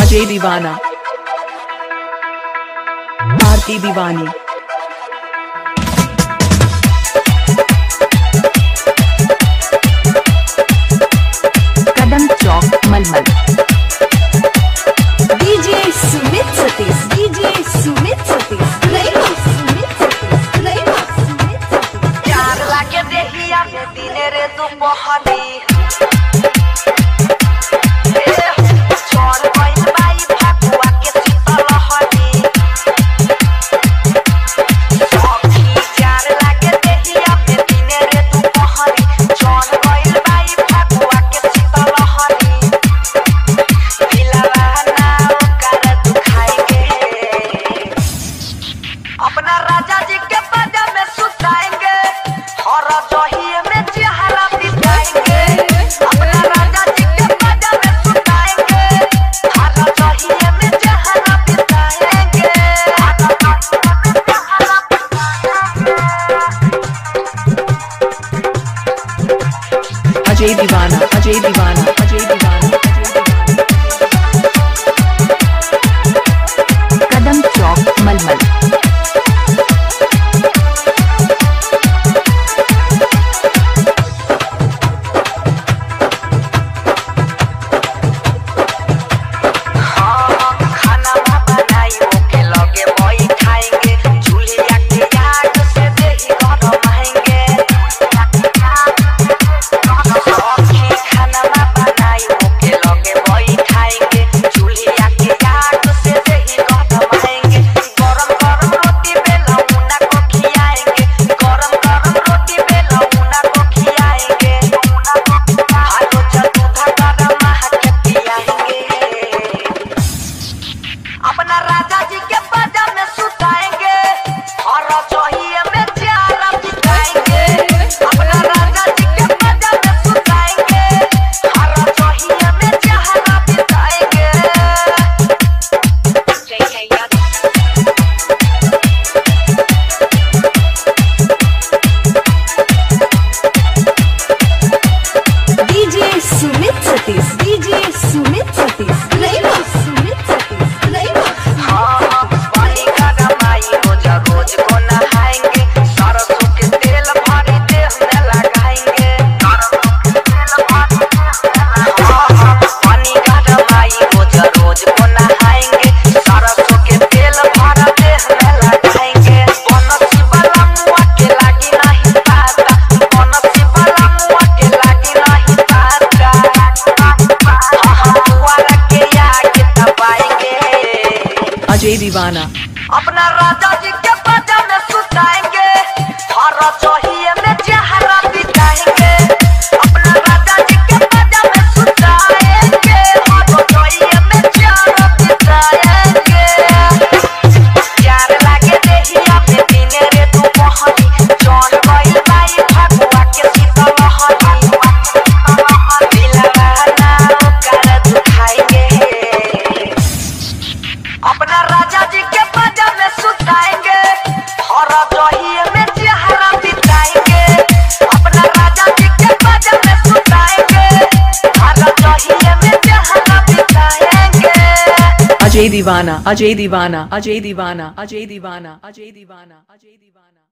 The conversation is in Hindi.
अजय दीवाना भारती दीवानी। कदम चौक मलमल। अजय दीवाना अजय दीवाना अजय दीवाना दीवाना। अपना राजा जी के में सुताएँगे। Ajay Divana, Ajay Divana, Ajay Divana, Ajay Divana, Ajay Divana, Ajay Divana.